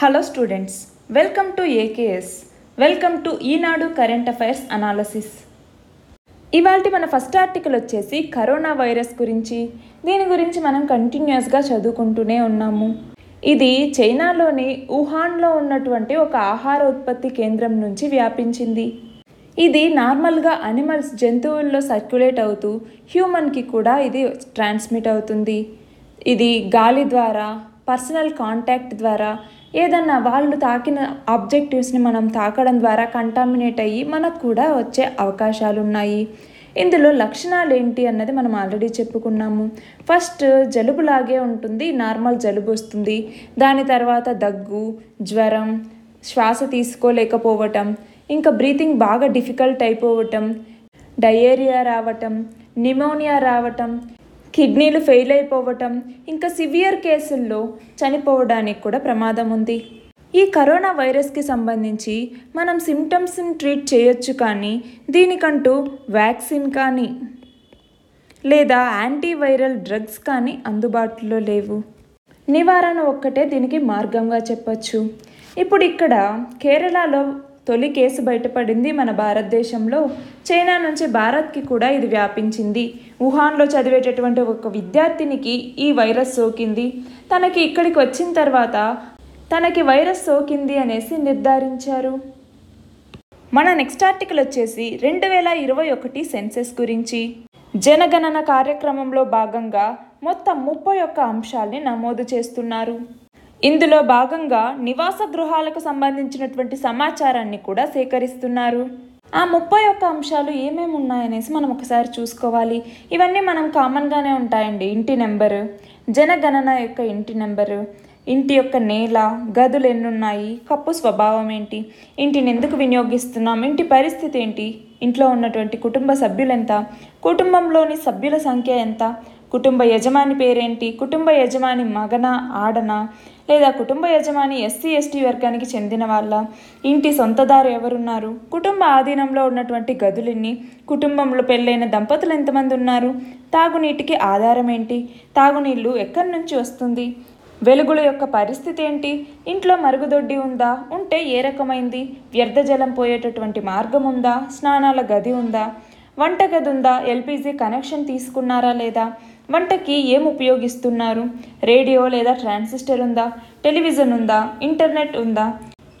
Hello students welcome to AKS welcome to Eenadu current affairs analysis ఇవాళ మన first article వచ్చేసి corona virus గురించి. దీని గురించి మనం కంటిన్యూస్గా చదువుకుంటూనే ఉన్నాము. ఇది చైనాలోని వుహాన్లో ఉన్నటువంటి ఒక ఆహార ఉత్పత్తి కేంద్రం నుంచి వ్యాపించింది. ఇది నార్మల్గా అనిమల్స్ జంతువుల్లో సర్క్యులేట్ అవుతూ హ్యూమన్కి కూడా ఇది ట్రాన్స్మిట్ అవుతుంది. ఇది గాలి ద్వారా పర్సనల్ కాంటాక్ట్ ద్వారా ఏదన్నా వాళ్ళు తాకిన ఆబ్జెక్టివ్స్ని మనం తాకడం ద్వారా కంటామినేట్ అయ్యి మనకు కూడా వచ్చే అవకాశాలు ఉన్నాయి. ఇందులో లక్షణాలు ఏంటి అన్నది మనం ఆల్రెడీ చెప్పుకున్నాము. ఫస్ట్ జలుబులాగే ఉంటుంది నార్మల్ జలుబు వస్తుంది. దాని తర్వాత దగ్గు జ్వరం శ్వాస తీసుకోలేకపోవటం ఇంకా బ్రీతింగ్ బాగా డిఫికల్ట్ అయిపోవటం డయేరియా రావటం నిమోనియా రావటం కిడ్నీలు ఫెయిల్ అయిపోవటం ఇంకా సివియర్ కేసుల్లో చనిపోవడానికి కూడా ప్రమాదం ఉంది. ఈ కరోనా వైరస్కి సంబంధించి మనం సిమ్టమ్స్ని ట్రీట్ చేయొచ్చు కానీ దీనికంటూ వ్యాక్సిన్ కానీ లేదా యాంటీవైరల్ డ్రగ్స్ కానీ అందుబాటులో లేవు. నివారణ ఒక్కటే దీనికి మార్గంగా చెప్పచ్చు. ఇప్పుడు ఇక్కడ కేరళలో తొలి కేసు బయటపడింది మన భారతదేశంలో. చైనా నుంచి భారత్కి కూడా ఇది వ్యాపించింది. వుహాన్లో చదివేటటువంటి ఒక విద్యార్థినికి ఈ వైరస్ సోకింది. తనకి ఇక్కడికి వచ్చిన తర్వాత తనకి వైరస్ సోకింది అనేసి నిర్ధారించారు. మన నెక్స్ట్ ఆర్టికల్ వచ్చేసి రెండు వేల ఇరవై ఒకటి సెన్సెస్ గురించి. జనగణన కార్యక్రమంలో భాగంగా మొత్తం ముప్పై ఒక్క అంశాల్ని నమోదు చేస్తున్నారు. ఇందులో భాగంగా నివాస గృహాలకు సంబంధించినటువంటి సమాచారాన్ని కూడా సేకరిస్తున్నారు. ఆ ముప్పై ఒక్క అంశాలు ఏమేమి ఉన్నాయనేసి మనం ఒకసారి చూసుకోవాలి. ఇవన్నీ మనం కామన్గానే ఉంటాయండి. ఇంటి నెంబరు జనగణన యొక్క ఇంటి నెంబరు ఇంటి యొక్క నేల గదులు ఎన్నున్నాయి కప్పు స్వభావం ఏంటి ఇంటిని ఎందుకు వినియోగిస్తున్నాం ఇంటి పరిస్థితి ఏంటి ఇంట్లో ఉన్నటువంటి కుటుంబ సభ్యులెంత కుటుంబంలోని సభ్యుల సంఖ్య ఎంత కుటుంబ యజమాని పేరేంటి? కుటుంబ యజమాని మగన ఆడన? లేదా కుటుంబ యజమాని ఎస్సీ ఎస్టీ వర్గానికి చెందిన వాళ్ళ? ఇంటి సొంతదారు ఎవరున్నారు? కుటుంబ ఆధీనంలో ఉన్నటువంటి గదులెన్ని కుటుంబంలో పెళ్ళైన దంపతులు ఎంతమంది ఉన్నారు? తాగునీటికి ఆధారం ఏంటి తాగునీళ్ళు ఎక్కడి నుంచి వస్తుంది? వెలుగుల యొక్క పరిస్థితి ఏంటి? ఇంట్లో మరుగుదొడ్డి ఉందా? ఉంటే ఏ రకమైంది? వ్యర్థజలం పోయేటటువంటి మార్గం ఉందా? స్నానాల గది ఉందా? వంటగది ఉందా? ఎల్పిజి కనెక్షన్ తీసుకున్నారా లేదా? వంటకి ఏం ఉపయోగిస్తున్నారు? రేడియో లేదా ట్రాన్సిస్టర్ ఉందా? టెలివిజన్ ఉందా? ఇంటర్నెట్ ఉందా?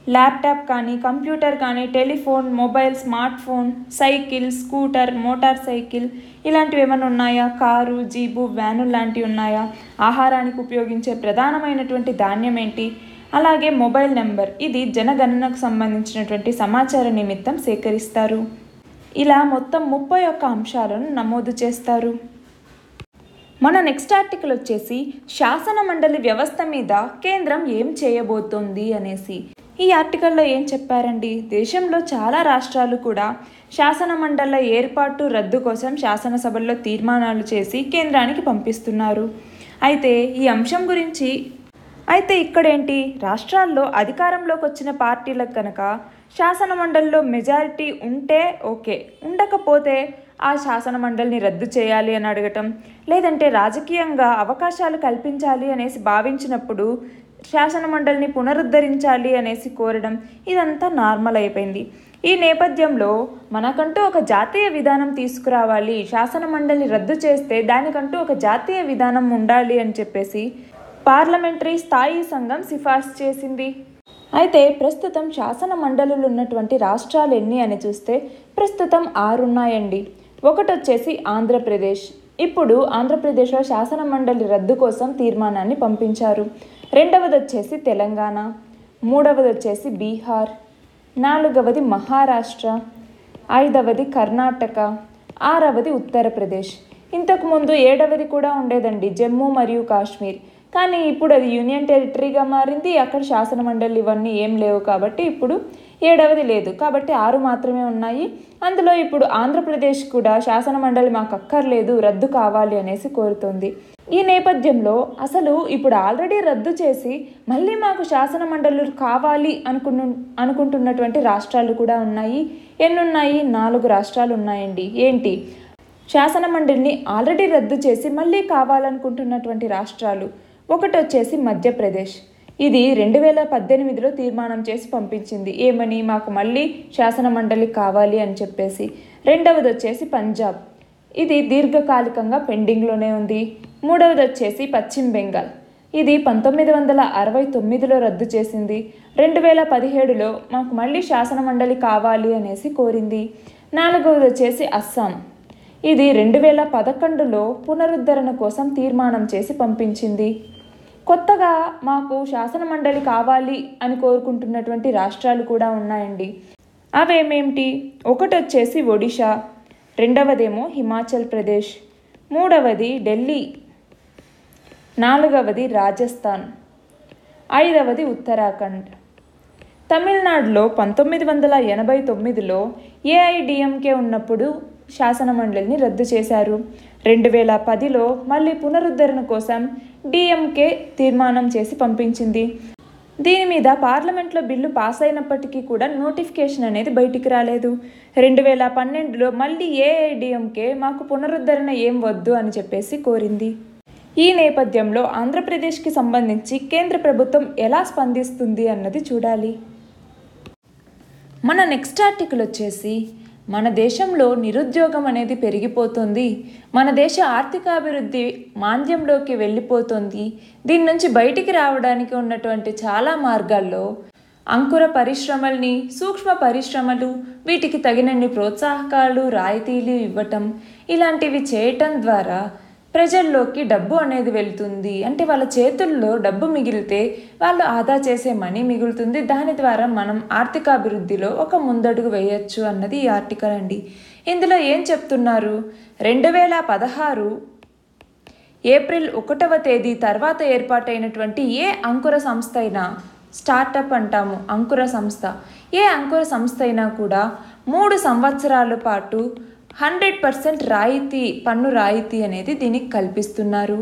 ల్యాప్టాప్ కానీ కంప్యూటర్ కానీ telephone mobile smart phone cycle scooter motor cycle ఇలాంటివి ఏమైనా ఉన్నాయా? కారు జీబు వ్యాను లాంటివి ఉన్నాయా? ఆహారానికి ఉపయోగించే ప్రధానమైనటువంటి ధాన్యం ఏంటి? అలాగే మొబైల్ నెంబర్ ఇది జనగణనకు సంబంధించినటువంటి సమాచార నిమిత్తం సేకరిస్తారు. ఇలా మొత్తం ముప్పై ఒక్క అంశాలను నమోదు చేస్తారు. మన నెక్స్ట్ ఆర్టికల్ వచ్చేసి శాసన మండలి వ్యవస్థ మీద కేంద్రం ఏం చేయబోతోంది? అనేసి. ఈ ఆర్టికల్లో ఏం చెప్పారండి? దేశంలో చాలా రాష్ట్రాలు కూడా శాసన మండల ఏర్పాటు రద్దు కోసం శాసనసభల్లో తీర్మానాలు చేసి కేంద్రానికి పంపిస్తున్నారు. అయితే ఈ అంశం గురించి అయితే ఇక్కడేంటి? రాష్ట్రాల్లో అధికారంలోకి వచ్చిన పార్టీలకు కనుక శాసన మండలిలో మెజారిటీ ఉంటే ఓకే. ఉండకపోతే ఆ శాసన మండలిని రద్దు చేయాలి అని అడగటం లేదంటే రాజకీయంగా అవకాశాలు కల్పించాలి అనేసి భావించినప్పుడు శాసన మండలిని పునరుద్ధరించాలి అనేసి కోరడం ఇదంతా నార్మల్ అయిపోయింది. ఈ నేపథ్యంలో మనకంటూ ఒక జాతీయ విధానం తీసుకురావాలి శాసన మండలిని రద్దు చేస్తే దానికంటూ ఒక జాతీయ విధానం ఉండాలి అని చెప్పేసి పార్లమెంటరీ స్థాయి సంఘం సిఫార్సు చేసింది. అయితే ప్రస్తుతం శాసన మండలులు ఉన్నటువంటి రాష్ట్రాలు ఎన్ని అని చూస్తే ప్రస్తుతం ఆరున్నాయండి. ఒకటి వచ్చేసి ఆంధ్రప్రదేశ్. ఇప్పుడు ఆంధ్రప్రదేశ్లో శాసన మండలి రద్దు కోసం తీర్మానాన్ని పంపించారు. రెండవది వచ్చేసి తెలంగాణ. మూడవది వచ్చేసి బీహార్. నాలుగవది మహారాష్ట్ర. ఐదవది కర్ణాటక. ఆరవది ఉత్తరప్రదేశ్. ఇంతకుముందు ఏడవది కూడా ఉండేదండి జమ్మూ మరియు కాశ్మీర్. కానీ ఇప్పుడు అది యూనియన్ టెరిటరీగా మారింది. అక్కడ శాసన మండలి ఇవన్నీ ఏం లేవు కాబట్టి ఇప్పుడు ఏడవది లేదు. కాబట్టి ఆరు మాత్రమే ఉన్నాయి. అందులో ఇప్పుడు ఆంధ్రప్రదేశ్ కూడా శాసన మండలి మాకు అక్కర్లేదు రద్దు కావాలి అనేసి కోరుతోంది. ఈ నేపథ్యంలో అసలు ఇప్పుడు ఆల్రెడీ రద్దు చేసి మళ్ళీ మాకు శాసన మండలులు కావాలి అనుకున్న అనుకుంటున్నటువంటి రాష్ట్రాలు కూడా ఉన్నాయి. ఎన్నున్నాయి? నాలుగు రాష్ట్రాలు ఉన్నాయండి. ఏంటి? శాసన మండలిని ఆల్రెడీ రద్దు చేసి మళ్ళీ కావాలనుకుంటున్నటువంటి రాష్ట్రాలు. ఒకటి వచ్చేసి మధ్యప్రదేశ్. ఇది రెండు వేల పద్దెనిమిదిలో తీర్మానం చేసి పంపించింది. ఏమని? మాకు మళ్ళీ శాసన మండలి కావాలి అని చెప్పేసి. రెండవది వచ్చేసి పంజాబ్. ఇది దీర్ఘకాలికంగా పెండింగ్లోనే ఉంది. మూడవది వచ్చేసి పశ్చిమ బెంగాల్. ఇది పంతొమ్మిది వందల అరవై తొమ్మిదిలో రద్దు చేసింది. రెండు వేల పదిహేడులో మాకు మళ్ళీ శాసన మండలి కావాలి అనేసి కోరింది. నాలుగవది వచ్చేసి అస్సాం. ఇది రెండు వేల పదకొండులో పునరుద్ధరణ కోసం తీర్మానం చేసి పంపించింది. కొత్తగా మాకు శాసన మండలి కావాలి అని కోరుకుంటున్నటువంటి రాష్ట్రాలు కూడా ఉన్నాయండి. అవేమేమిటి? ఒకటి వచ్చేసి ఒడిషా రెండవదేమో హిమాచల్ ప్రదేశ్ మూడవది ఢిల్లీ నాలుగవది రాజస్థాన్ ఐదవది ఉత్తరాఖండ్. తమిళనాడులో పంతొమ్మిది వందల ఎనభై తొమ్మిదిలో ఏఐడిఎంకే ఉన్నప్పుడు శాసన మండలిని రద్దు చేశారు. రెండు వేల పదిలో మళ్ళీ పునరుద్ధరణ కోసం డిఎంకే తీర్మానం చేసి పంపించింది. దీని మీద పార్లమెంట్లో బిల్లు పాస్ అయినప్పటికీ కూడా నోటిఫికేషన్ అనేది బయటికి రాలేదు. రెండు వేల పన్నెండులో మళ్ళీ ఏఐడిఎంకే మాకు పునరుద్ధరణ ఏం వద్దు అని చెప్పేసి కోరింది. ఈ నేపథ్యంలో ఆంధ్రప్రదేశ్కి సంబంధించి కేంద్ర ప్రభుత్వం ఎలా స్పందిస్తుంది అన్నది చూడాలి. మన నెక్స్ట్ ఆర్టికల్ వచ్చేసి మన దేశంలో నిరుద్యోగం అనేది పెరిగిపోతుంది. మన దేశ ఆర్థికాభివృద్ధి మాంద్యంలోకి వెళ్ళిపోతుంది. దీని నుంచి బయటికి రావడానికి ఉన్నటువంటి చాలా మార్గాల్లో అంకుర పరిశ్రమల్ని సూక్ష్మ పరిశ్రమలు వీటికి తగినన్ని ప్రోత్సాహకాలు రాయితీలు ఇవ్వటం ఇలాంటివి చేయటం ద్వారా ప్రజల్లోకి డబ్బు అనేది వెళ్తుంది. అంటే వాళ్ళ చేతుల్లో డబ్బు మిగిలితే వాళ్ళు ఆదా చేసే మనీ మిగులుతుంది. దాని ద్వారా మనం ఆర్థికాభివృద్ధిలో ఒక ముందడుగు వేయచ్చు అన్నది ఈ ఆర్టికల్ అండి. ఇందులో ఏం చెప్తున్నారు? రెండు వేల పదహారు ఏప్రిల్ ఒకటవ తేదీ తర్వాత ఏర్పాటైనటువంటి ఏ అంకుర సంస్థ అయినా స్టార్టప్ అంటాము అంకుర సంస్థ. ఏ అంకుర సంస్థ అయినా కూడా మూడు సంవత్సరాల పాటు హండ్రెడ్ పర్సెంట్ రాయితీ పన్ను రాయితీ అనేది దీనికి కల్పిస్తున్నారు.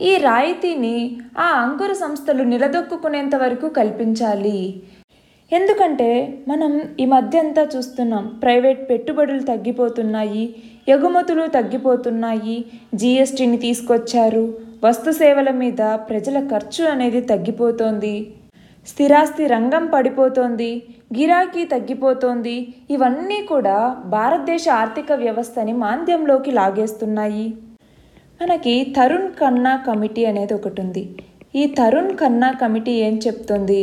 ఈ రాయితీని ఆ అంకుర సంస్థలు నిలదొక్కునేంత వరకు కల్పించాలి. ఎందుకంటే మనం ఈ మధ్య అంతా చూస్తున్నాం ప్రైవేట్ పెట్టుబడులు తగ్గిపోతున్నాయి ఎగుమతులు తగ్గిపోతున్నాయి జిఎస్టీని తీసుకొచ్చారు వస్తు సేవల మీద ప్రజల ఖర్చు అనేది తగ్గిపోతోంది స్థిరాస్తి రంగం పడిపోతోంది గిరాకీ తగ్గిపోతోంది. ఇవన్నీ కూడా భారతదేశ ఆర్థిక వ్యవస్థని మాంద్యంలోకి లాగేస్తున్నాయి. మనకి తరుణ్ కన్నా కమిటీ అనేది ఒకటి ఉంది ఈ తరుణ్ కన్నా కమిటీ ఏం చెప్తుంది?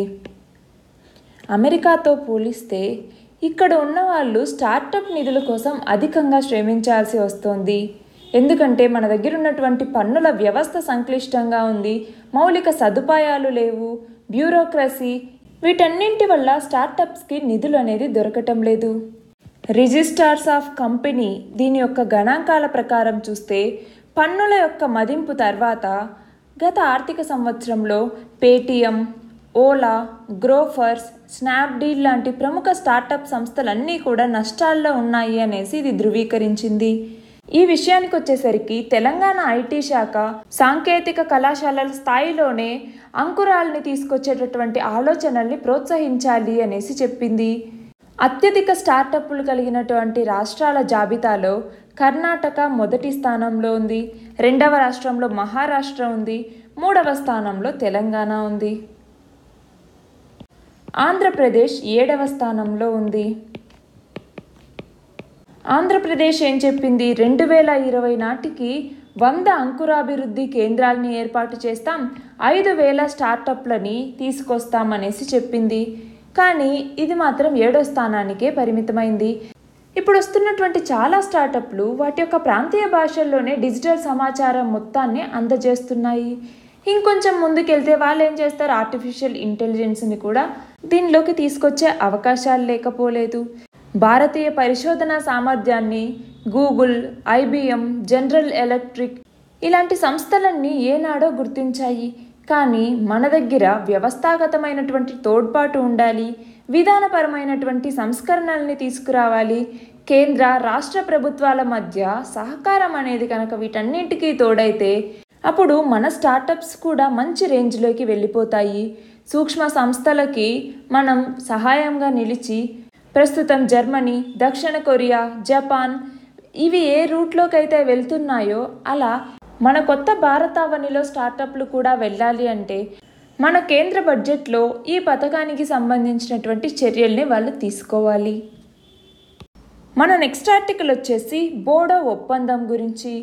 అమెరికాతో పోలిస్తే ఇక్కడ ఉన్న వాళ్ళు స్టార్టప్ నిధుల కోసం అధికంగా శ్రమించాల్సి వస్తోంది. ఎందుకంటే మన దగ్గర ఉన్నటువంటి పన్నుల వ్యవస్థ సంక్లిష్టంగా ఉంది. మౌలిక సదుపాయాలు లేవు. బ్యూరోక్రసీ వీటన్నింటి వల్ల స్టార్టప్స్కి నిధులు అనేది దొరకటం లేదు. రిజిస్టార్స్ ఆఫ్ కంపెనీ దీని యొక్క గణాంకాల ప్రకారం చూస్తే పన్నుల యొక్క మదింపు తర్వాత గత ఆర్థిక సంవత్సరంలో పేటిఎం ఓలా గ్రోఫర్స్ స్నాప్డీల్ లాంటి ప్రముఖ స్టార్టప్ సంస్థలన్నీ కూడా నష్టాల్లో ఉన్నాయి అనేసి ఇది ధృవీకరించింది. ఈ విషయానికి వచ్చేసరికి తెలంగాణ ఐటీ శాఖ సాంకేతిక కళాశాలల స్థాయిలోనే అంకురాల్ని తీసుకొచ్చేటటువంటి ఆలోచనల్ని ప్రోత్సహించాలి అనేసి చెప్పింది. అత్యధిక స్టార్టప్లు కలిగినటువంటి రాష్ట్రాల జాబితాలో కర్ణాటక మొదటి స్థానంలో ఉంది రెండవ రాష్ట్రంలో మహారాష్ట్ర ఉంది మూడవ స్థానంలో తెలంగాణ ఉంది. ఆంధ్రప్రదేశ్ ఏడవ స్థానంలో ఉంది. ఆంధ్రప్రదేశ్ ఏం చెప్పింది? రెండు వేల ఇరవై నాటికి వంద అంకురాభివృద్ధి కేంద్రాలని ఏర్పాటు చేస్తాం ఐదు వేల స్టార్టప్లని తీసుకొస్తామనేసి చెప్పింది. కానీ ఇది మాత్రం ఏడో స్థానానికే పరిమితమైంది. ఇప్పుడు వస్తున్నటువంటి చాలా స్టార్టప్లు వాటి యొక్క ప్రాంతీయ భాషల్లోనే డిజిటల్ సమాచారం మొత్తాన్ని అందజేస్తున్నాయి. ఇంకొంచెం ముందుకెళ్తే వాళ్ళు ఏం చేస్తారు? ఆర్టిఫిషియల్ ఇంటెలిజెన్స్ని కూడా దీనిలోకి తీసుకొచ్చే అవకాశాలు లేకపోలేదు. భారతీయ పరిశోధన సామర్థ్యాన్ని గూగుల్ ఐబిఎం జనరల్ ఎలక్ట్రిక్ ఇలాంటి సంస్థలన్నీ ఏనాడో గుర్తించాయి. కానీ మన దగ్గర వ్యవస్థాగతమైనటువంటి తోడ్పాటు ఉండాలి విధానపరమైనటువంటి సంస్కరణల్ని తీసుకురావాలి. కేంద్ర రాష్ట్ర ప్రభుత్వాల మధ్య సహకారం అనేది కనుక వీటన్నిటికీ తోడైతే అప్పుడు మన స్టార్టప్స్ కూడా మంచి రేంజ్లోకి వెళ్ళిపోతాయి. సూక్ష్మ సంస్థలకి మనం సహాయంగా నిలిచి ప్రస్తుతం జర్మనీ దక్షిణ కొరియా జపాన్ ఇవి ఏ రూట్లోకి అయితే వెళ్తున్నాయో అలా మన కొత్త భారతావనిలో స్టార్టప్లు కూడా వెళ్ళాలి అంటే మన కేంద్ర బడ్జెట్లో ఈ పథకానికి సంబంధించినటువంటి చర్యల్ని వాళ్ళు తీసుకోవాలి. మన నెక్స్ట్ ఆర్టికల్ వచ్చేసి బోడో ఒప్పందం గురించి.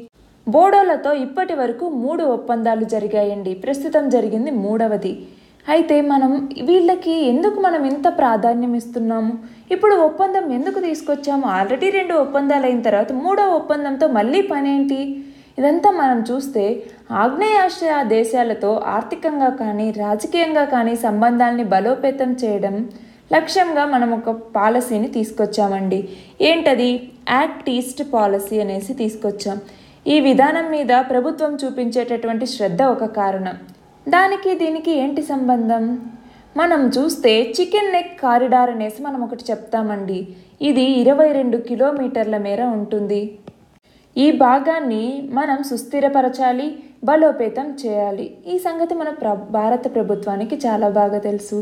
బోడోలతో ఇప్పటి వరకు మూడు ఒప్పందాలు జరిగాయండి. ప్రస్తుతం జరిగింది మూడవది. అయితే మనం వీళ్ళకి ఎందుకు మనం ఇంత ప్రాధాన్యం ఇస్తున్నాము? ఇప్పుడు ఒప్పందం ఎందుకు తీసుకొచ్చాము? ఆల్రెడీ రెండు ఒప్పందాలు అయిన తర్వాత మూడో ఒప్పందంతో మళ్ళీ పనేంటి? ఇదంతా మనం చూస్తే ఆగ్నేయాసియా దేశాలతో ఆర్థికంగా కానీ రాజకీయంగా కానీ సంబంధాలని బలోపేతం చేయడం లక్ష్యంగా మనం ఒక పాలసీని తీసుకొచ్చామండి. ఏంటది? యాక్ట్ ఈస్ట్ పాలసీ అనేసి తీసుకొచ్చాం. ఈ విధానం మీద ప్రభుత్వం చూపించేటటువంటి శ్రద్ధ ఒక కారణం. దానికి దీనికి ఏంటి సంబంధం? మనం చూస్తే చికెన్ నెక్ కారిడార్ అనేసి మనం ఒకటి చెప్తామండి. ఇది ఇరవై రెండు కిలోమీటర్ల మేర ఉంటుంది. ఈ భాగాన్ని మనం సుస్థిరపరచాలి బలోపేతం చేయాలి. ఈ సంగతి మన ప్ర భారత ప్రభుత్వానికి చాలా బాగా తెలుసు.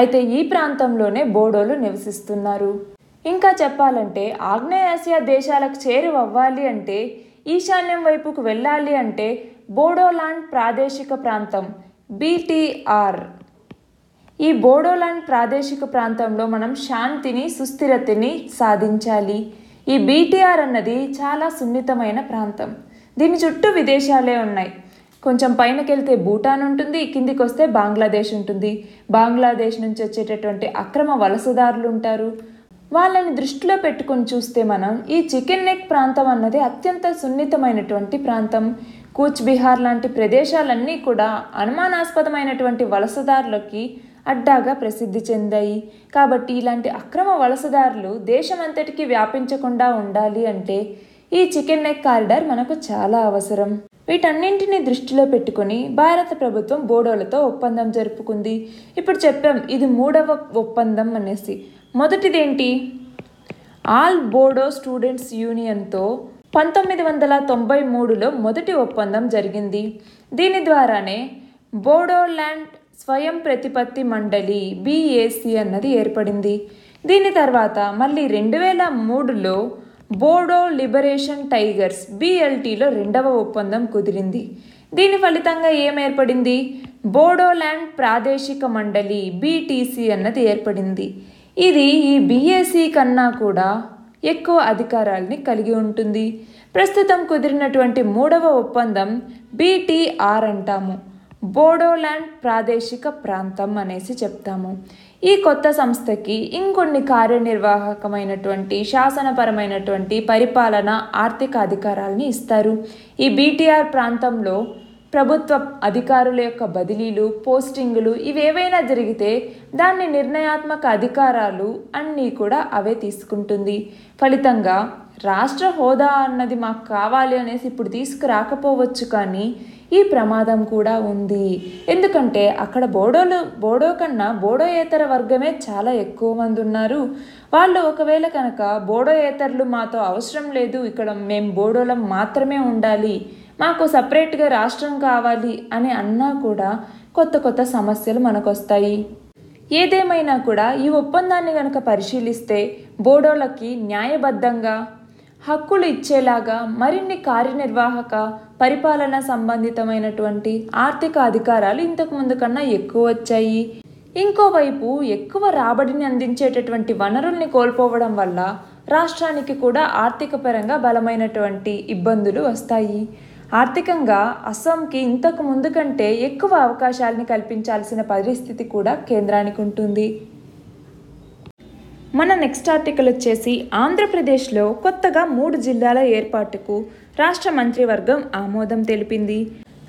అయితే ఈ ప్రాంతంలోనే బోడోలు నివసిస్తున్నారు. ఇంకా చెప్పాలంటే ఆగ్నేయాసియా దేశాలకు చేరువవ్వాలి అంటే ఈశాన్యం వైపుకు వెళ్ళాలి అంటే బోడోలాండ్ ప్రాదేశిక ప్రాంతం. బీటీఆర్. ఈ బోడోలాండ్ ప్రాదేశిక ప్రాంతంలో మనం శాంతిని సుస్థిరతని సాధించాలి. ఈ బీటీఆర్ అన్నది చాలా సున్నితమైన ప్రాంతం. దీని చుట్టూ విదేశాలే ఉన్నాయి. కొంచెం పైనకెళ్తే భూటాన్ ఉంటుంది కిందికి వస్తే బంగ్లాదేశ్ ఉంటుంది. బంగ్లాదేశ్ నుంచి వచ్చేటటువంటి అక్రమ వలసదారులు ఉంటారు. వాళ్ళని దృష్టిలో పెట్టుకొని చూస్తే మనం ఈ చికెన్ నెక్ ప్రాంతం అన్నది అత్యంత సున్నితమైనటువంటి ప్రాంతం. కూచ్బిహార్ లాంటి ప్రదేశాలన్నీ కూడా అనుమానాస్పదమైనటువంటి వలసదారులకి అడ్డాగా ప్రసిద్ధి చెందాయి. కాబట్టి ఇలాంటి అక్రమ వలసదారులు దేశమంతటికి వ్యాపించకుండా ఉండాలి అంటే ఈ చికెన్ నెక్ కారిడార్ మనకు చాలా అవసరం. వీటన్నింటినీ దృష్టిలో పెట్టుకుని భారత ప్రభుత్వం బోడోలతో ఒప్పందం జరుపుకుంది. ఇప్పుడు చెప్పాం ఇది మూడవ ఒప్పందం అనేసి. మొదటిదేంటి? ఆల్ బోడో స్టూడెంట్స్ యూనియన్తో పంతొమ్మిది వందల తొంభై మూడులో మొదటి ఒప్పందం జరిగింది. దీని ద్వారానే బోడోల్యాండ్ స్వయం ప్రతిపత్తి మండలి బీఏసీ అన్నది ఏర్పడింది. దీని తర్వాత మళ్ళీ రెండు వేల మూడులో బోడో లిబరేషన్ టైగర్స్ బీఎల్టీలో రెండవ ఒప్పందం కుదిరింది. దీని ఫలితంగా ఏం ఏర్పడింది? బోడోల్యాండ్ ప్రాదేశిక మండలి బీటీసీ అన్నది ఏర్పడింది. ఇది ఈ బీఏసీ కన్నా కూడా ఎక్కువ అధికారాల్ని కలిగి ఉంటుంది. ప్రస్తుతం కుదిరినటువంటి మూడవ ఒప్పందం బీటీఆర్ అంటాము. బోడోల్యాండ్ ప్రాదేశిక ప్రాంతం అనేసి చెప్తాము. ఈ కొత్త సంస్థకి ఇంకొన్ని కార్యనిర్వాహకమైనటువంటి శాసనపరమైనటువంటి పరిపాలన ఆర్థిక అధికారాలని ఇస్తారు. ఈ బీటీఆర్ ప్రాంతంలో ప్రభుత్వ అధికారుల యొక్క బదిలీలు పోస్టింగులు ఇవేవైనా జరిగితే దాన్ని నిర్ణయాత్మక అధికారాలు అన్నీ కూడా అవే తీసుకుంటుంది. ఫలితంగా రాష్ట్ర హోదా అన్నది మాకు కావాలి అనేసి ఇప్పుడు తీసుకురాకపోవచ్చు కానీ ఈ ప్రమాదం కూడా ఉంది. ఎందుకంటే అక్కడ బోడోలు బోడో కన్నా బోడోయేతర వర్గమే చాలా ఎక్కువ మంది ఉన్నారు. వాళ్ళు ఒకవేళ కనుక బోడోయేతరులు మాతో అవసరం లేదు ఇక్కడ మేము బోడోలం మాత్రమే ఉండాలి మాకు సపరేట్గా రాష్ట్రం కావాలి అని అన్నా కూడా కొత్త కొత్త సమస్యలు మనకు వస్తాయి ఏదేమైనా కూడా ఈ ఒప్పందాన్ని కనుక పరిశీలిస్తే బోడోలకి న్యాయబద్ధంగా హక్కులు ఇచ్చేలాగా మరిన్ని కార్యనిర్వాహక పరిపాలన సంబంధితమైనటువంటి ఆర్థిక అధికారాలు ఇంతకు ముందు కన్నా ఎక్కువ వచ్చాయి. ఇంకోవైపు ఎక్కువ రాబడిని అందించేటటువంటి వనరుల్ని కోల్పోవడం వల్ల రాష్ట్రానికి కూడా ఆర్థిక పరంగా బలమైనటువంటి ఇబ్బందులు వస్తాయి. ఆర్థికంగా అస్సాంకి ఇంతకు ముందు కంటే ఎక్కువ అవకాశాలని కల్పించాల్సిన పరిస్థితి కూడా కేంద్రానికి ఉంటుంది. మన నెక్స్ట్ ఆర్టికల్ వచ్చేసి ఆంధ్రప్రదేశ్లో కొత్తగా మూడు జిల్లాల ఏర్పాటుకు రాష్ట్ర మంత్రివర్గం ఆమోదం తెలిపింది.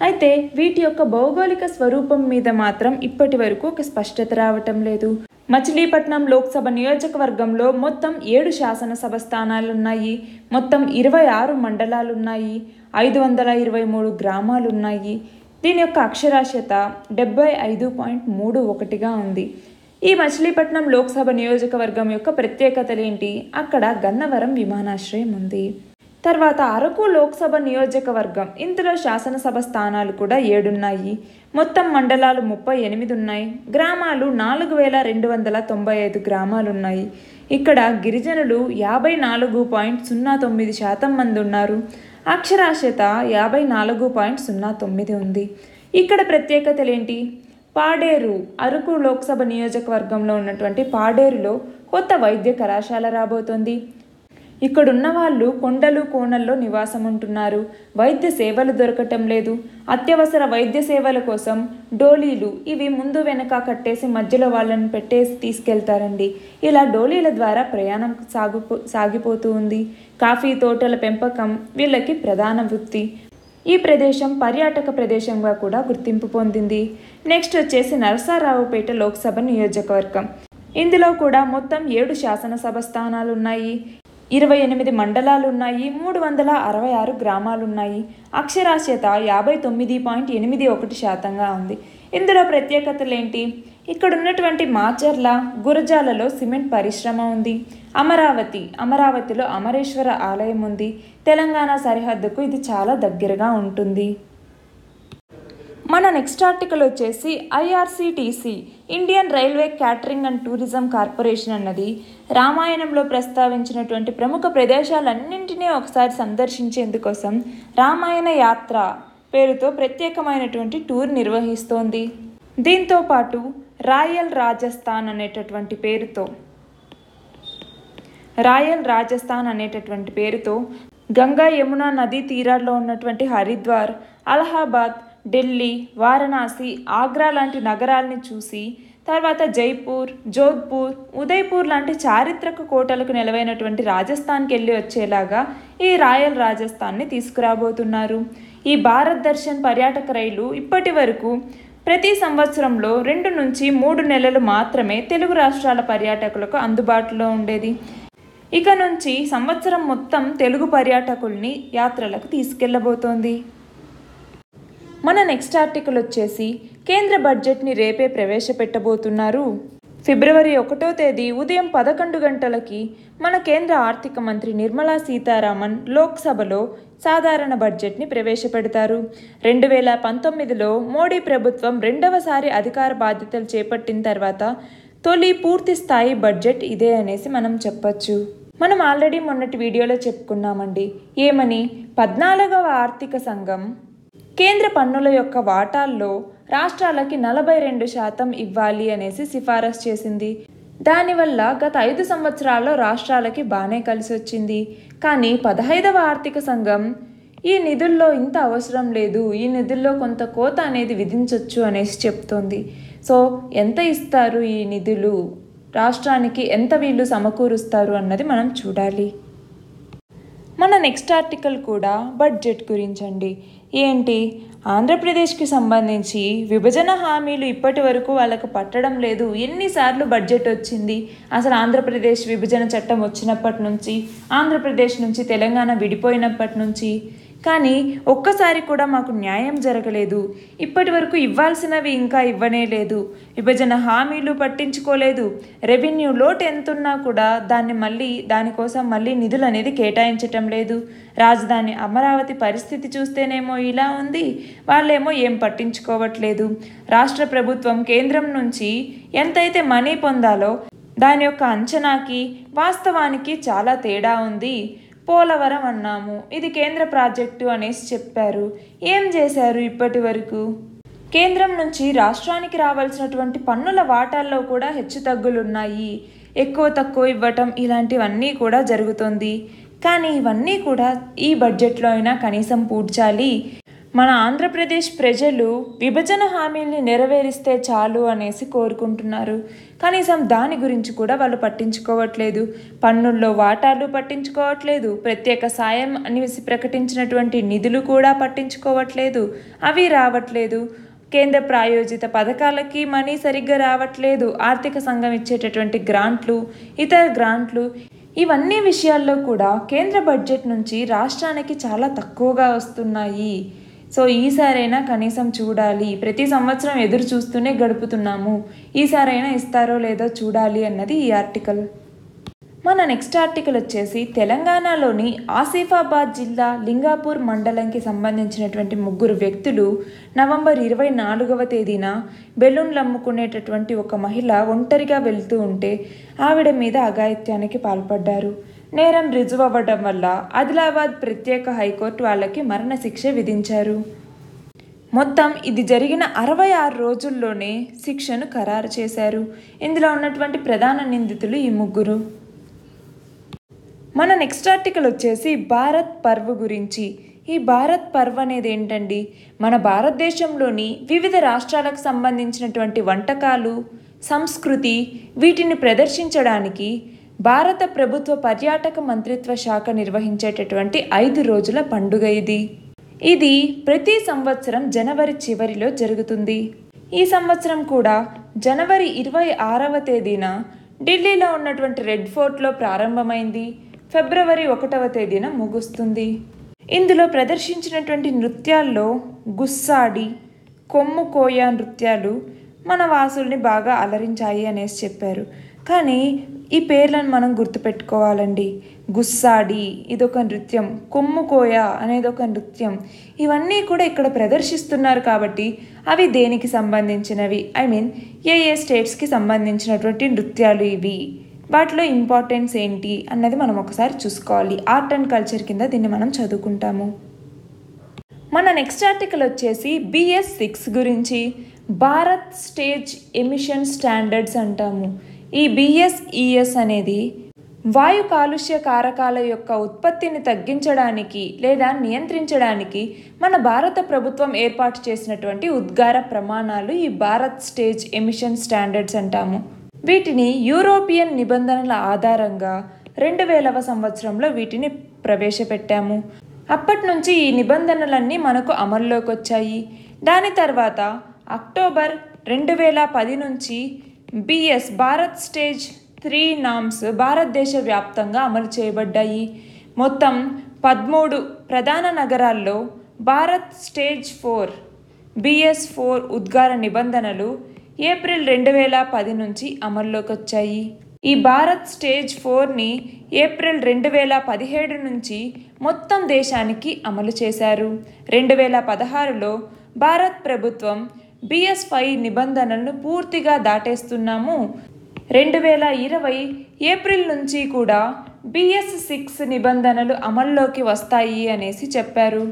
అయితే వీటి యొక్క భౌగోళిక స్వరూపం మీద మాత్రం ఇప్పటి వరకు ఒక స్పష్టత రావటం లేదు. మచిలీపట్నం లోక్సభ నియోజకవర్గంలో మొత్తం ఏడు శాసనసభ స్థానాలున్నాయి. మొత్తం ఇరవై ఆరు మండలాలున్నాయి. ఐదు వందల ఇరవై మూడు గ్రామాలు ఉన్నాయి దీని యొక్క అక్షరాస్యత డెబ్బై ఐదు పాయింట్ మూడు ఒకటిగా ఉంది. ఈ మచిలీపట్నం లోక్సభ నియోజకవర్గం యొక్క ప్రత్యేకతలు ఏంటి? అక్కడ గన్నవరం విమానాశ్రయం ఉంది. తర్వాత అరకు లోక్సభ నియోజకవర్గం. ఇందులో శాసనసభ స్థానాలు కూడా ఏడున్నాయి. మొత్తం మండలాలు ముప్పై ఎనిమిది ఉన్నాయి. గ్రామాలు నాలుగు వేల రెండు వందల తొంభై ఐదు గ్రామాలు ఉన్నాయి ఇక్కడ గిరిజనులు యాభై నాలుగు పాయింట్ సున్నా తొమ్మిది శాతం మంది ఉన్నారు. అక్షరాస్యత యాభై నాలుగు పాయింట్ సున్నా తొమ్మిది ఉంది. ఇక్కడ ప్రత్యేకతలు ఏంటి పాడేరు అరకు లోక్సభ నియోజకవర్గంలో ఉన్నటువంటి పాడేరులో కొత్త వైద్య కళాశాల రాబోతోంది. ఇక్కడున్న వాళ్ళు కొండలు కోణల్లో నివాసం ఉంటున్నారు వైద్య సేవలు దొరకటం లేదు. అత్యవసర వైద్య సేవల కోసం డోలీలు ఇవి ముందు వెనక కట్టేసి మధ్యలో వాళ్ళని పెట్టేసి తీసుకెళ్తారండి. ఇలా డోలీల ద్వారా ప్రయాణం సాగు సాగిపోతూ ఉంది. కాఫీ తోటల పెంపకం వీళ్ళకి ప్రధాన వృత్తి. ఈ ప్రదేశం పర్యాటక ప్రదేశంగా కూడా గుర్తింపు పొందింది. నెక్స్ట్ వచ్చేసి నరసారావుపేట లోక్సభ నియోజకవర్గం. ఇందులో కూడా మొత్తం ఏడు శాసనసభ స్థానాలు ఉన్నాయి ఇరవై ఎనిమిది మండలాలు ఉన్నాయి మూడు వందల అరవై ఆరు గ్రామాలు ఉన్నాయి అక్షరాస్యత యాభై తొమ్మిది పాయింట్ ఎనిమిది ఒకటి శాతంగా ఉంది. ఇందులో ప్రత్యేకతలు ఏంటి ఇక్కడ ఉన్నటువంటి మాచర్ల గురజాలలో సిమెంట్ పరిశ్రమ ఉంది. అమరావతి అమరావతిలో అమరేశ్వర ఆలయం ఉంది. తెలంగాణ సరిహద్దుకు ఇది చాలా దగ్గరగా ఉంటుంది. మన నెక్స్ట్ ఆర్టికల్ వచ్చేసి IRCTC Indian railway catering and tourism corporation అన్నది. రామాయణంలో ప్రస్తావించినటువంటి ప్రముఖ ప్రదేశాలన్నింటినీ ఒకసారి సందర్శించేందుకోసం రామాయణ యాత్ర పేరుతో ప్రత్యేకమైనటువంటి టూర్ నిర్వహిస్తోంది. దీంతో పాటు రాయల్ రాజస్థాన్ అనేటటువంటి పేరుతో రాయల్ రాజస్థాన్ అనేటటువంటి పేరుతో గంగా యమున నదీ తీరాల్లో ఉన్నటువంటి హరిద్వార్ అలహాబాద్ ఢిల్లీ వారణాసి ఆగ్రా లాంటి నగరాల్ని చూసి తర్వాత జైపూర్ జోధ్పూర్ ఉదయ్పూర్ లాంటి చారిత్రక కోటలకు నెలవైనటువంటి రాజస్థాన్కి వెళ్ళి వచ్చేలాగా ఈ రాయల్ రాజస్థాన్ని తీసుకురాబోతున్నారు. ఈ భారత్ దర్శన్ పర్యాటక రైలు ఇప్పటి వరకు ప్రతి సంవత్సరంలో రెండు నుంచి మూడు నెలలు మాత్రమే తెలుగు రాష్ట్రాల పర్యాటకులకు అందుబాటులో ఉండేది. ఇక నుంచి సంవత్సరం మొత్తం తెలుగు పర్యాటకుల్ని యాత్రలకు తీసుకెళ్ళబోతోంది మన నెక్స్ట్ ఆర్టికల్ వచ్చేసి కేంద్ర బడ్జెట్ని రేపే ప్రవేశపెట్టబోతున్నారు. ఫిబ్రవరి ఒకటో తేదీ ఉదయం పదకొండు గంటలకి మన కేంద్ర ఆర్థిక మంత్రి నిర్మలా సీతారామన్ లోక్సభలో సాధారణ బడ్జెట్ని ప్రవేశపెడతారు. రెండు వేల పంతొమ్మిదిలో మోడీ ప్రభుత్వం రెండవసారి అధికార బాధ్యతలు చేపట్టిన తర్వాత తొలి పూర్తి స్థాయి బడ్జెట్ ఇదే అనేసి మనం చెప్పొచ్చు. మనం ఆల్రెడీ మొన్నటి వీడియోలో చెప్పుకున్నామండి. ఏమని? పద్నాలుగవ ఆర్థిక సంఘం కేంద్ర పన్నుల యొక్క వాటాల్లో రాష్ట్రాలకి నలభై రెండు శాతం ఇవ్వాలి అనేసి సిఫారసు చేసింది. దానివల్ల గత ఐదు సంవత్సరాల్లో రాష్ట్రాలకి బాగానే కలిసి వచ్చింది. కానీ పదహైదవ ఆర్థిక సంఘం ఈ నిధుల్లో ఇంత అవసరం లేదు ఈ నిధుల్లో కొంత కోత అనేది విధించవచ్చు అనేసి చెప్తోంది. సో ఎంత ఇస్తారు ఈ నిధులు? రాష్ట్రానికి ఎంత వీళ్ళు సమకూరుస్తారు అన్నది మనం చూడాలి. మన నెక్స్ట్ ఆర్టికల్ కూడా బడ్జెట్ గురించండి. ఏంటి? ఆంధ్రప్రదేశ్కి సంబంధించి విభజన హామీలు ఇప్పటి వరకు వాళ్ళకు పట్టడం లేదు. ఎన్నిసార్లు బడ్జెట్ వచ్చింది? అసలు ఆంధ్రప్రదేశ్ విభజన చట్టం వచ్చినప్పటి నుంచి ఆంధ్రప్రదేశ్ నుంచి తెలంగాణ విడిపోయినప్పటి నుంచి కానీ ఒక్కసారి కూడా మాకు న్యాయం జరగలేదు. ఇప్పటి వరకు ఇవ్వాల్సినవి ఇంకా ఇవ్వనే లేదు. విభజన హామీలు పట్టించుకోలేదు. రెవెన్యూ లోటు ఎంతున్నా కూడా దాన్ని మళ్ళీ దానికోసం మళ్ళీ నిధులు అనేది కేటాయించటం లేదు. రాజధాని అమరావతి పరిస్థితి చూస్తేనేమో ఇలా ఉంది. వాళ్ళేమో ఏం పట్టించుకోవట్లేదు. రాష్ట్ర ప్రభుత్వం కేంద్రం నుంచి ఎంతైతే మనీ పొందాలో దాని యొక్క అంచనాకి వాస్తవానికి చాలా తేడా ఉంది. పోలవరం అన్నాము. ఇది కేంద్ర ప్రాజెక్టు అనేసి చెప్పారు. ఏం చేశారు ఇప్పటి వరకు? కేంద్రం నుంచి రాష్ట్రానికి రావాల్సినటువంటి పన్నుల వాటాల్లో కూడా హెచ్చుతగ్గులున్నాయి ఎక్కువ తక్కువ ఇవ్వటం ఇలాంటివన్నీ కూడా జరుగుతుంది. కానీ ఇవన్నీ కూడా ఈ బడ్జెట్లో అయినా కనీసం పూడ్చాలి. మన ఆంధ్రప్రదేశ్ ప్రజలు విభజన హామీల్ని నెరవేరిస్తే చాలు అనేసి కోరుకుంటున్నారు. కనీసం దాని గురించి కూడా వాళ్ళు పట్టించుకోవట్లేదు. పన్నుల్లో వాటాలు పట్టించుకోవట్లేదు. ప్రత్యేక సాయం అనేసి ప్రకటించినటువంటి నిధులు కూడా పట్టించుకోవట్లేదు. అవి రావట్లేదు. కేంద్ర ప్రాయోజిత పథకాలకి మనీ సరిగ్గా రావట్లేదు. ఆర్థిక సంఘం ఇచ్చేటటువంటి గ్రాంట్లు ఇతర గ్రాంట్లు ఇవన్నీ విషయాల్లో కూడా కేంద్ర బడ్జెట్ నుంచి రాష్ట్రానికి చాలా తక్కువగా వస్తున్నాయి. సో ఈసారైనా కనీసం చూడాలి. ప్రతి సంవత్సరం ఎదురు చూస్తూనే గడుపుతున్నాము. ఈసారైనా ఇస్తారో లేదో చూడాలి అన్నది ఈ ఆర్టికల్. మన నెక్స్ట్ ఆర్టికల్ వచ్చేసి తెలంగాణలోని ఆసిఫాబాద్ జిల్లా లింగాపూర్ మండలంకి సంబంధించినటువంటి ముగ్గురు వ్యక్తులు నవంబర్ ఇరవై నాలుగవ తేదీన బెలూన్లు అమ్ముకునేటటువంటి ఒక మహిళ ఒంటరిగా వెళ్తూ ఉంటే ఆవిడ మీద అఘాయిత్యానికి పాల్పడ్డారు. నేరం రుజువు అవ్వడం వల్ల ఆదిలాబాద్ ప్రత్యేక హైకోర్టు వాళ్ళకి మరణశిక్ష విధించారు. మొత్తం ఇది జరిగిన అరవై ఆరు రోజుల్లోనే శిక్షను ఖరారు చేశారు. ఇందులో ఉన్నటువంటి ప్రధాన నిందితులు ఈ ముగ్గురు. మన నెక్స్ట్ ఆర్టికల్ వచ్చేసి భారత్ పర్వ్ గురించి. ఈ భారత్ పర్వ్ అనేది ఏంటండి? మన భారతదేశంలోని వివిధ రాష్ట్రాలకు సంబంధించినటువంటి వంటకాలు సంస్కృతి వీటిని ప్రదర్శించడానికి భారత ప్రభుత్వ పర్యాటక మంత్రిత్వ శాఖ నిర్వహించేటటువంటి ఐదు రోజుల పండుగ ఇది. ఇది ప్రతి సంవత్సరం జనవరి చివరిలో జరుగుతుంది. ఈ సంవత్సరం కూడా జనవరి ఇరవై ఆరవ తేదీన ఢిల్లీలో ఉన్నటువంటి రెడ్ ఫోర్ట్లో ప్రారంభమైంది. ఫిబ్రవరి ఒకటవ తేదీన ముగుస్తుంది. ఇందులో ప్రదర్శించినటువంటి నృత్యాల్లో గుస్సాడి కొమ్ము కోయ నృత్యాలు మన వాసుల్ని బాగా అలరించాయి అనేసి చెప్పారు. కానీ ఈ పేర్లను మనం గుర్తుపెట్టుకోవాలండి. గుస్సాడి ఇదొక నృత్యం. కొమ్ముకోయ అనేది ఒక నృత్యం. ఇవన్నీ కూడా ఇక్కడ ప్రదర్శిస్తున్నారు కాబట్టి అవి దేనికి సంబంధించినవి? ఐ మీన్ ఏ ఏ స్టేట్స్కి సంబంధించినటువంటి నృత్యాలు ఇవి? వాటిలో ఇంపార్టెన్స్ ఏంటి అన్నది మనం ఒకసారి చూసుకోవాలి. ఆర్ట్ అండ్ కల్చర్ కింద దీన్ని మనం చదువుకుంటాము. మన నెక్స్ట్ ఆర్టికల్ వచ్చేసి బిఎస్ సిక్స్ గురించి భారత్ స్టేజ్ ఎమిషన్ స్టాండర్డ్స్ అంటాము. ఈ బిఎస్ఈఎస్ అనేది వాయు కాలుష్య కారకాల యొక్క ఉత్పత్తిని తగ్గించడానికి లేదా నియంత్రించడానికి మన భారత ప్రభుత్వం ఏర్పాటు చేసినటువంటి ఉద్గార ప్రమాణాలు ఈ భారత్ స్టేజ్ ఎమిషన్ స్టాండర్డ్స్ అంటాము. వీటిని యూరోపియన్ నిబంధనల ఆధారంగా రెండు వేలవ సంవత్సరంలో వీటిని ప్రవేశపెట్టాము. అప్పటి నుంచి ఈ నిబంధనలన్నీ మనకు అమల్లోకి వచ్చాయి దాని తర్వాత అక్టోబర్ రెండు వేల పది నుంచి BS Bharat stage three norms భారతదేశ వ్యాప్తంగా అమలు చేయబడ్డాయి. మొత్తం పదమూడు ప్రధాన నగరాల్లో Bharat stage four BS four ఉద్గార నిబంధనలు ఏప్రిల్ రెండు వేల పది నుంచి అమల్లోకి వచ్చాయి ఈ భారత్ స్టేజ్ ఫోర్ని ఏప్రిల్ రెండు వేల పదిహేడు నుంచి మొత్తం దేశానికి అమలు చేశారు. రెండు వేల పదహారులో భారత్ ప్రభుత్వం బిఎస్ ఫైవ్ నిబంధనలను పూర్తిగా దాటేస్తున్నాము. రెండు వేల ఇరవై ఏప్రిల్ నుంచి కూడా బిఎస్ సిక్స్ నిబంధనలు అమల్లోకి వస్తాయి అనేసి చెప్పారు.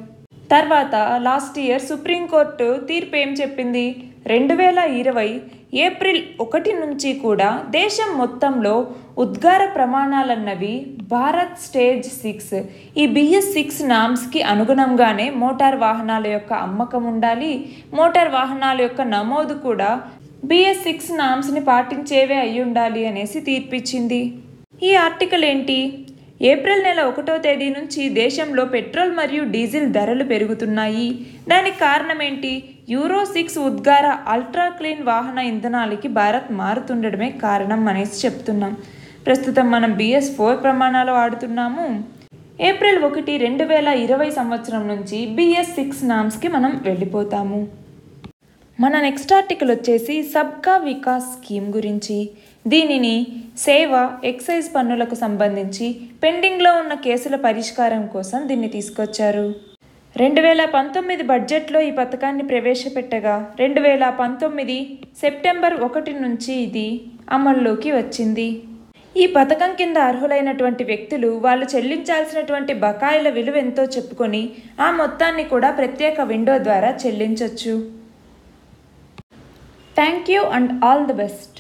తర్వాత లాస్ట్ ఇయర్ సుప్రీంకోర్టు తీర్పు ఏం చెప్పింది? రెండు వేల ఇరవై ఏప్రిల్ ఒకటి నుంచి కూడా దేశం మొత్తంలో ఉద్గార ప్రమాణాలన్నవి భారత్ స్టేజ్ సిక్స్ ఈ బిఎస్ సిక్స్ నామ్స్కి అనుగుణంగానే మోటార్ వాహనాల యొక్క అమ్మకం ఉండాలి. మోటార్ వాహనాల యొక్క నమోదు కూడా బిఎస్ సిక్స్ నామ్స్ని పాటించేవే అయి ఉండాలి అనేసి తీర్పిచ్చింది. ఈ ఆర్టికల్ ఏంటి? ఏప్రిల్ నెల ఒకటో తేదీ నుంచి దేశంలో పెట్రోల్ మరియు డీజిల్ ధరలు పెరుగుతున్నాయి. దానికి కారణం ఏంటి? యూరో సిక్స్ ఉద్గార అల్ట్రా క్లీన్ వాహన ఇంధనాలకి భారత్ మారుతుండడమే కారణం అనేసి చెప్తున్నాం. ప్రస్తుతం మనం బిఎస్ ఫోర్ ప్రమాణాలు వాడుతున్నాము. ఏప్రిల్ ఒకటి రెండు వేల ఇరవై సంవత్సరం నుంచి బిఎస్ సిక్స్ నామ్స్కి మనం వెళ్ళిపోతాము. మన నెక్స్ట్ ఆర్టికల్ వచ్చేసి సబ్కా వికాస్ స్కీమ్ గురించి. దీనిని సేవ ఎక్సైజ్ పన్నులకు సంబంధించి పెండింగ్లో ఉన్న కేసుల పరిష్కారం కోసం దీన్ని తీసుకొచ్చారు. రెండు వేల పంతొమ్మిది బడ్జెట్లో ఈ పథకాన్ని ప్రవేశపెట్టగా రెండు వేల పంతొమ్మిది సెప్టెంబర్ ఒకటి నుంచి ఇది అమల్లోకి వచ్చింది. ఈ పథకం కింద అర్హులైనటువంటి వ్యక్తులు వాళ్ళు చెల్లించాల్సినటువంటి బకాయిల విలువ ఎంతో చెప్పుకొని ఆ మొత్తాన్ని కూడా ప్రత్యేక విండో ద్వారా చెల్లించవచ్చు thank you and all the best.